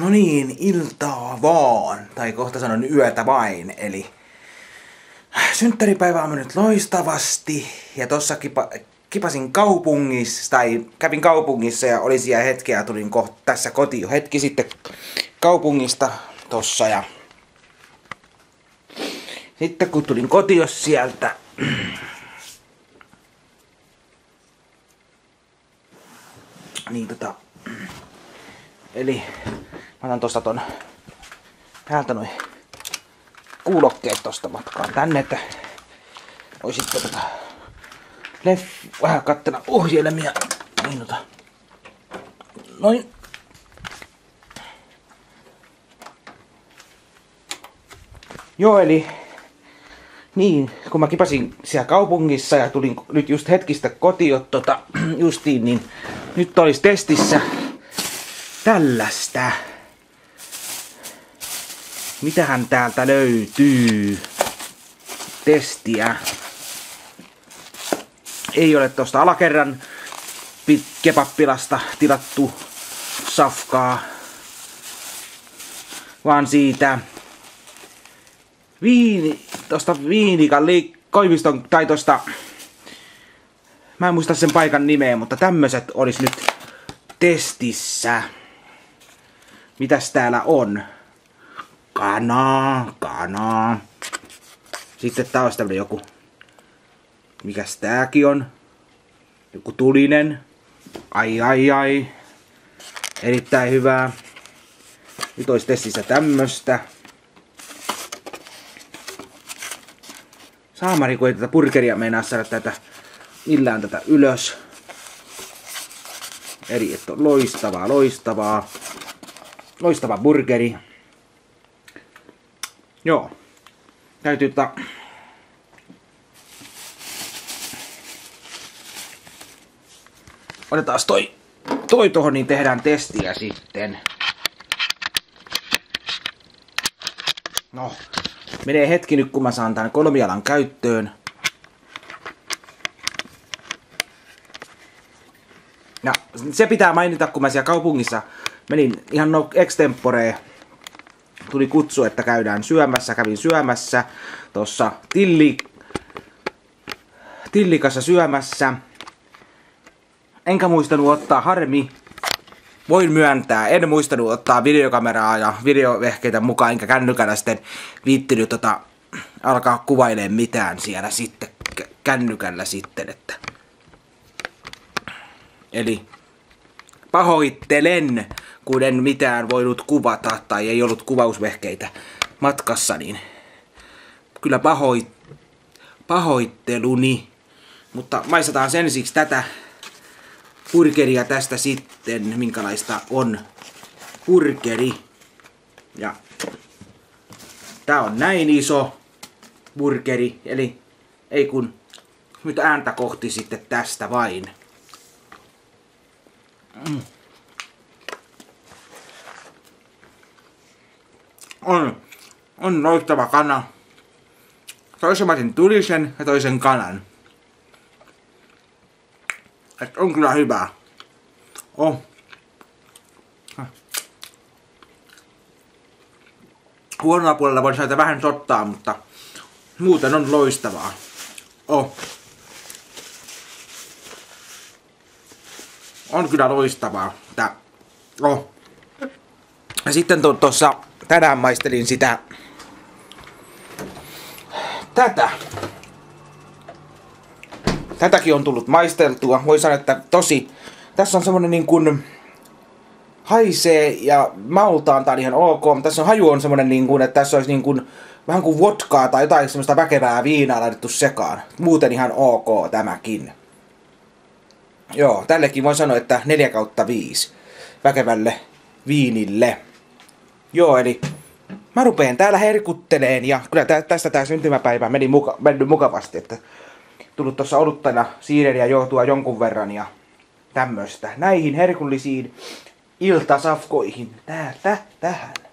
No niin, iltaa vaan. Tai kohta sanon yötä vain. Eli synttäripäivä on mennyt loistavasti. Ja tossa kipa, kipasin kaupungissa, tai kävin kaupungissa ja olin siellä hetkeä, tulin kohta tässä kotiin hetki sitten kaupungista tossa ja sitten kun tulin kotios sieltä, niin tota, eli mä otan tosta ton päältä noin kuulokkeet tosta matkaan tänne, että voi sitten tota leff, vähän kattena ohjelmia. Niin tota, noin. Joo, eli niin, kun mä kipasin siellä kaupungissa ja tulin nyt just hetkistä kotiin tota, justiin, niin nyt olisi testissä tällaista. Mitähän täältä löytyy? Testiä. Ei ole tosta alakerran kepappilasta tilattu safkaa, vaan siitä viini, tosta viinikan koiviston, tai tosta, mä en muista sen paikan nimeä, mutta tämmöset olisi nyt testissä. Mitäs täällä on? Kanaa, kanaa. Sitten taas tämmönen joku, mikäs tääkin on? Joku tulinen. Ai ai ai. Erittäin hyvää. Nyt olisi testissä tämmöstä. Saamari, kun ei tätä burgeria meinaa saada tätä millään tätä ylös. Eli että on loistavaa, loistavaa. Loistava burgeri. Joo. Täytyy tota... Otetaan toi, toi tohon, niin tehdään testiä sitten. No, menee hetki nyt kun mä saan tän kolmialan käyttöön. Ja se pitää mainita, kun mä siellä kaupungissa menin ihan no extemporee. Tuli kutsu, että käydään syömässä. Kävin syömässä tuossa Tilli, Tillikassa syömässä. Enkä muistanut ottaa harmi. Voin myöntää, en muistanut ottaa videokameraa ja videovehkeitä mukaan, enkä kännykällä sitten viittinyt tota, alkaa kuvailemaan mitään siellä sitten kännykällä sitten, että Eli pahoittelen, kun en mitään voinut kuvata tai ei ollut kuvausvehkeitä matkassa, niin kyllä pahoit, pahoitteluni. Mutta maistetaan ensiksi tätä burgeria tästä sitten, minkälaista on burgeri. Ja tää on näin iso burgeri, eli ei kun nyt ääntä kohti sitten tästä vain. Mm. On, on loistava kana. Toisen mä tulisen ja toisen kanan. Et on kyllä hyvä. Oh. Huonoa puolella voi saada vähän sottaa, mutta muuten on loistavaa. Oh. on kyllä loistavaa. Tää, oh. Ja sitten tuossa tänään maistelin sitä tätä. Tätäkin on tullut maisteltua. Voi sanoa, että tosi... Tässä on semmonen niin kuin haisee ja maultaan tää on ihan ok, mutta tässä on haju on semmonen niin kuin, että tässä olisi niin kuin vähän kuin vodkaa tai jotain semmoista väkevää viinaa laitettu sekaan. Muuten ihan ok tämäkin. Joo, tällekin voi sanoa, että 4 kautta 5 väkevälle viinille. Joo, eli mä rupeen täällä herkutteleen ja kyllä tä, tästä tää syntymäpäivä meni muka, mennyt mukavasti, että tullut tuossa oluttana siideriä joutua jonkun verran ja tämmöstä. Näihin herkullisiin iltasafkoihin täältä tähän.